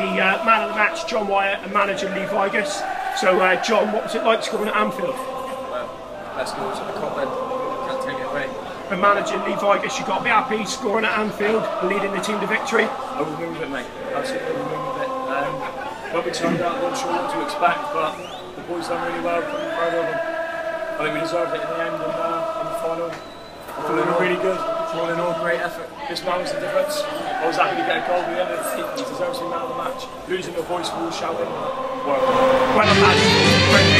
The uh, man of the match, John Wyatt, and manager Lee Vigus. So uh, John, what was it like scoring at Anfield? Well, best goals at the Kop end. Can't take it away. And manager Lee Vigus, you've got to be happy scoring at Anfield and leading the team to victory. I will move it, mate. Absolutely will move it. Um, when we turned out, I'm not sure what to expect, but the boys done really well. I'm proud of them. I think we deserved it in the end and uh, in the final. I thought we were really good. All in all, great effort. This man was the difference. I was happy to get a goal at the end. He he deserves to be man of the match. Losing the voice, we were shouting. Well done, lads. Great